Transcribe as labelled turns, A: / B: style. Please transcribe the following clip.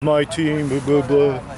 A: My team, blah, blah, blah.